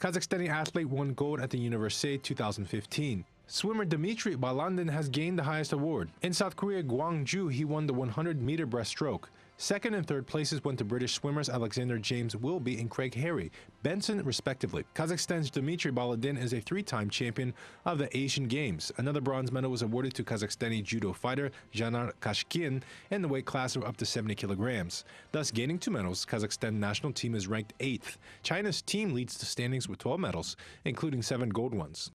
Kazakhstani athlete won gold at the Universiade 2015. Swimmer Dmitry Balandin has gained the highest award. In South Korea, Gwangju, he won the 100 meter breaststroke. Second and third places went to British swimmers Alexander James Wilby and Craig Harry Benson, respectively. Kazakhstan's Dmitry Balandin is a three time champion of the Asian Games. Another bronze medal was awarded to Kazakhstani judo fighter Janar Kashkin in the weight class of up to 70 kilograms. Thus, gaining two medals, Kazakhstan national team is ranked eighth. China's team leads the standings with 12 medals, including seven gold ones.